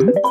Yes!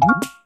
Mm-hmm.